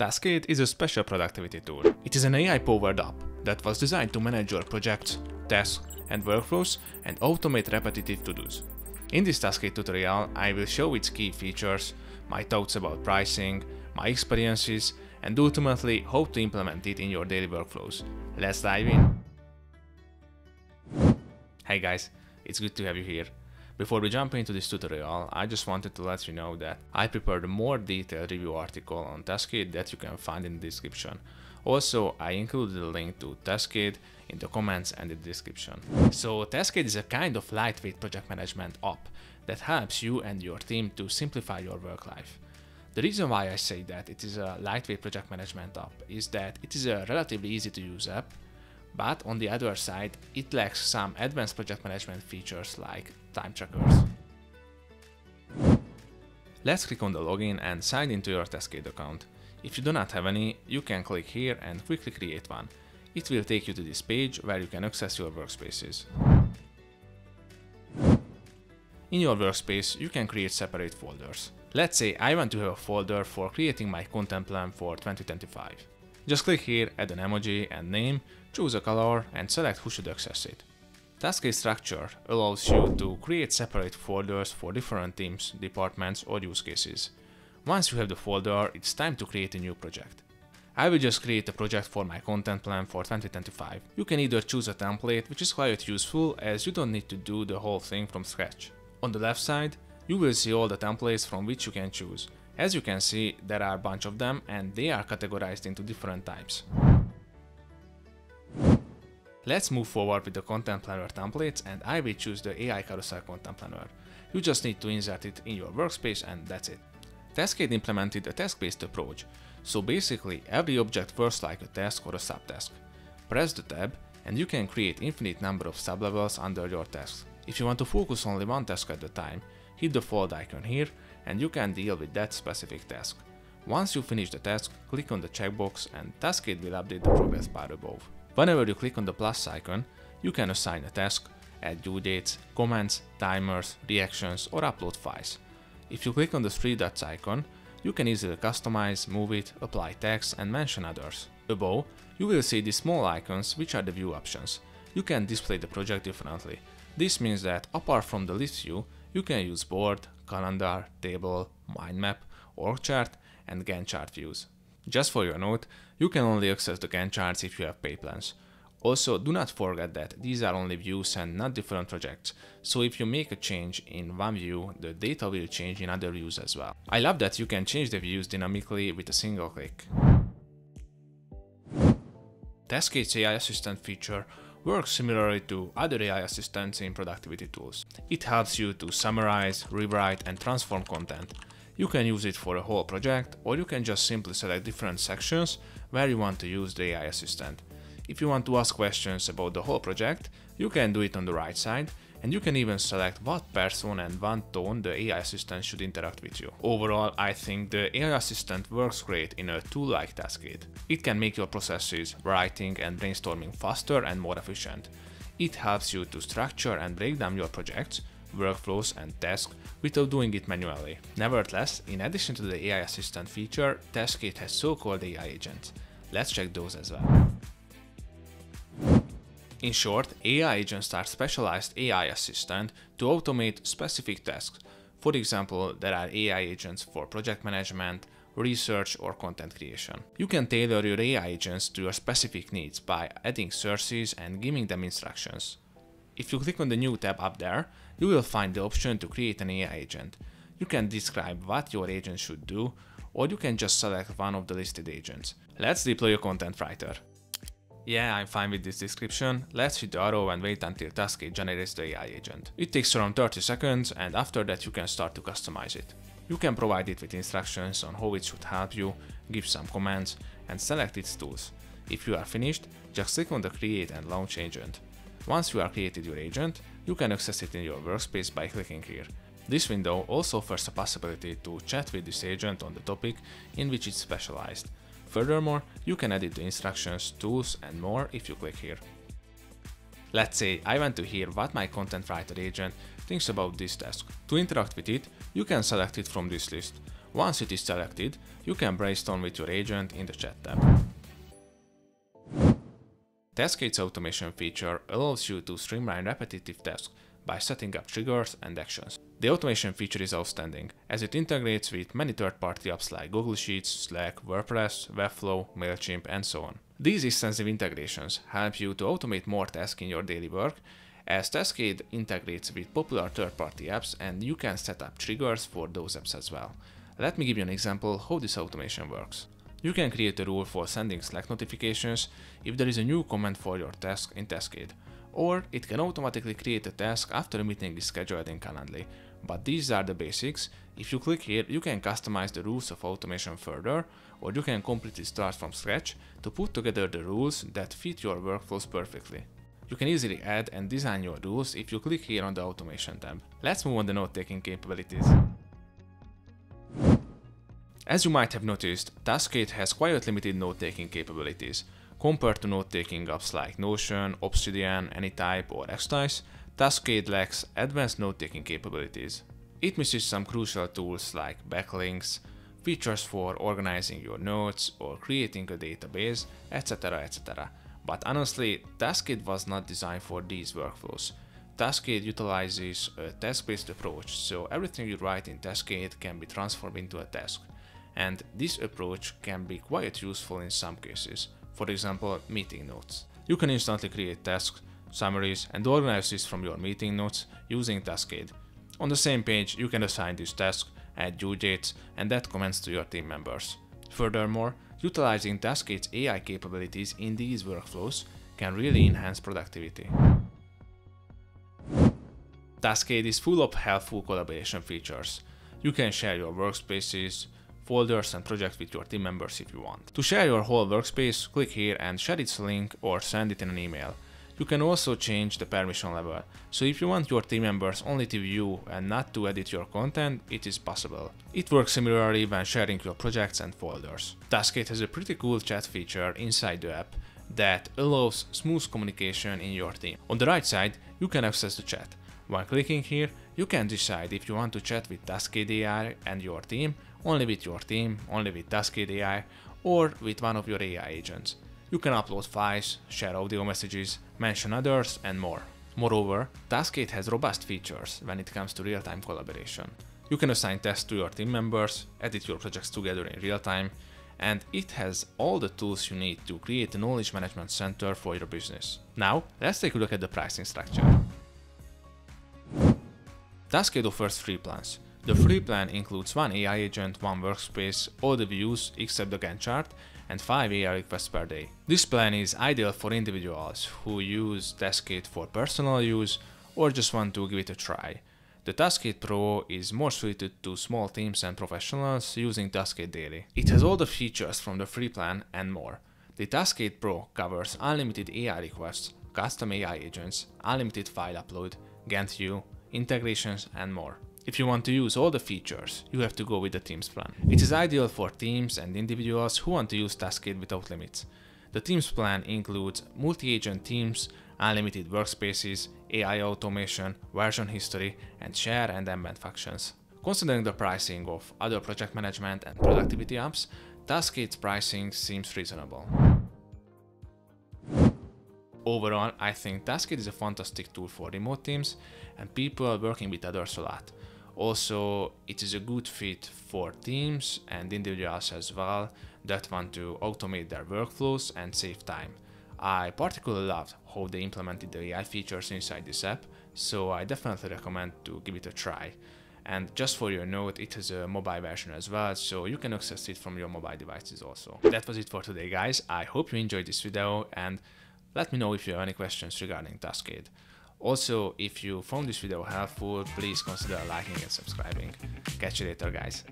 Taskade is a special productivity tool. It is an AI-powered app that was designed to manage your projects, tasks, and workflows and automate repetitive to-dos. In this Taskade tutorial, I will show its key features, my thoughts about pricing, my experiences, and ultimately how to implement it in your daily workflows. Let's dive in! Hey guys, it's good to have you here. Before we jump into this tutorial, I just wanted to let you know that I prepared a more detailed review article on Taskade that you can find in the description. Also, I included a link to Taskade in the comments and the description. So Taskade is a kind of lightweight project management app that helps you and your team to simplify your work life. The reason why I say that it is a lightweight project management app is that it is a relatively easy to use app but on the other side, it lacks some advanced project management features like time trackers. Let's click on the login and sign into your Taskade account. If you do not have any, you can click here and quickly create one. It will take you to this page where you can access your workspaces. In your workspace, you can create separate folders. Let's say I want to have a folder for creating my content plan for 2025. Just click here, add an emoji and name, choose a color and select who should access it. Taskade structure allows you to create separate folders for different teams, departments or use cases. Once you have the folder, it's time to create a new project. I will just create a project for my content plan for 2025. You can either choose a template, which is quite useful as you don't need to do the whole thing from scratch. On the left side, you will see all the templates from which you can choose. As you can see, there are a bunch of them and they are categorized into different types. Let's move forward with the Content Planner templates and I will choose the AI Carousel Content Planner. You just need to insert it in your workspace and that's it. Taskade implemented a task-based approach, so basically every object works like a task or a subtask. Press the tab and you can create infinite number of sublevels under your tasks. If you want to focus only one task at a time, hit the fold icon here and you can deal with that specific task. Once you finish the task, click on the checkbox and Taskade will update the progress bar above. Whenever you click on the plus icon, you can assign a task, add due dates, comments, timers, reactions or upload files. If you click on the three dots icon, you can easily customize, move it, apply text and mention others. Above, you will see the small icons which are the view options. You can display the project differently. This means that apart from the list view, you can use board, calendar, table, mind map, org chart and Gantt chart views. Just for your note, you can only access the Gantt charts if you have pay plans. Also, do not forget that these are only views and not different projects, so if you make a change in one view, the data will change in other views as well. I love that you can change the views dynamically with a single click. Taskade's AI Assistant feature works similarly to other AI assistants in productivity tools. It helps you to summarize, rewrite and transform content, you can use it for a whole project or you can just simply select different sections where you want to use the AI assistant. If you want to ask questions about the whole project, you can do it on the right side and you can even select what person and what tone the AI assistant should interact with you. Overall, I think the AI assistant works great in a tool like Taskade. It can make your processes, writing and brainstorming faster and more efficient. It helps you to structure and break down your projects, workflows and tasks without doing it manually. Nevertheless, in addition to the AI assistant feature, Taskade has so-called AI agents. Let's check those as well. In short, AI agents are specialized AI assistant to automate specific tasks. For example, there are AI agents for project management, research or content creation. You can tailor your AI agents to your specific needs by adding sources and giving them instructions. If you click on the new tab up there, you will find the option to create an AI agent. You can describe what your agent should do, or you can just select one of the listed agents. Let's deploy a content writer. Yeah, I'm fine with this description. Let's hit the arrow and wait until Taskade generates the AI agent. It takes around 30 seconds and after that you can start to customize it. You can provide it with instructions on how it should help you, give some commands and select its tools. If you are finished, just click on the create and launch agent. Once you have created your agent, you can access it in your workspace by clicking here. This window also offers a possibility to chat with this agent on the topic in which it's specialized. Furthermore, you can edit the instructions, tools and more if you click here. Let's say I want to hear what my content writer agent thinks about this task. To interact with it, you can select it from this list. Once it is selected, you can brainstorm with your agent in the chat tab. Taskade's automation feature allows you to streamline repetitive tasks by setting up triggers and actions. The automation feature is outstanding, as it integrates with many third-party apps like Google Sheets, Slack, WordPress, Webflow, MailChimp, and so on. These extensive integrations help you to automate more tasks in your daily work, as Taskade integrates with popular third-party apps and you can set up triggers for those apps as well. Let me give you an example how this automation works. You can create a rule for sending Slack notifications if there is a new comment for your task in Taskade, or it can automatically create a task after a meeting is scheduled in Calendly. But these are the basics. If you click here, you can customize the rules of automation further, or you can completely start from scratch to put together the rules that fit your workflows perfectly. You can easily add and design your rules if you click here on the automation tab. Let's move on the note-taking capabilities. As you might have noticed, Taskade has quite limited note-taking capabilities. Compared to note-taking apps like Notion, Obsidian, Anytype or Xtiles, Taskade lacks advanced note-taking capabilities. It misses some crucial tools like backlinks, features for organizing your notes or creating a database, etc. etc. But honestly, Taskade was not designed for these workflows. Taskade utilizes a task-based approach, so everything you write in Taskade can be transformed into a task and this approach can be quite useful in some cases, for example meeting notes. You can instantly create tasks, summaries and organize this from your meeting notes using Taskade. On the same page you can assign this task, add due dates and add comments to your team members. Furthermore, utilizing Taskade's AI capabilities in these workflows can really enhance productivity. Taskade is full of helpful collaboration features. You can share your workspaces, folders and projects with your team members if you want. To share your whole workspace, click here and share its link or send it in an email. You can also change the permission level, so if you want your team members only to view and not to edit your content, it is possible. It works similarly when sharing your projects and folders. Taskade has a pretty cool chat feature inside the app that allows smooth communication in your team. On the right side, you can access the chat. While clicking here, you can decide if you want to chat with Taskade AI and your team only with your team, only with Taskade AI, or with one of your AI agents. You can upload files, share audio messages, mention others, and more. Moreover, Taskade has robust features when it comes to real-time collaboration. You can assign tasks to your team members, edit your projects together in real time, and it has all the tools you need to create a knowledge management center for your business. Now, let's take a look at the pricing structure. Taskade offers three plans. The free plan includes one AI agent, one workspace, all the views except the Gantt chart, and 5 AI requests per day. This plan is ideal for individuals who use Taskade for personal use or just want to give it a try. The Taskade Pro is more suited to small teams and professionals using Taskade daily. It has all the features from the free plan and more. The Taskade Pro covers unlimited AI requests, custom AI agents, unlimited file upload, Gantt view, integrations and more. If you want to use all the features, you have to go with the Teams plan. It is ideal for teams and individuals who want to use Taskade without limits. The Teams plan includes multi-agent teams, unlimited workspaces, AI automation, version history, and share and embed functions. Considering the pricing of other project management and productivity apps, Taskade's pricing seems reasonable. Overall, I think Taskade is a fantastic tool for remote teams and people working with others a lot. Also, it is a good fit for teams and individuals as well that want to automate their workflows and save time. I particularly loved how they implemented the AI features inside this app, so I definitely recommend to give it a try. And just for your note, it has a mobile version as well, so you can access it from your mobile devices also. That was it for today guys, I hope you enjoyed this video and let me know if you have any questions regarding Taskade. Also, if you found this video helpful, please consider liking and subscribing. Catch you later guys.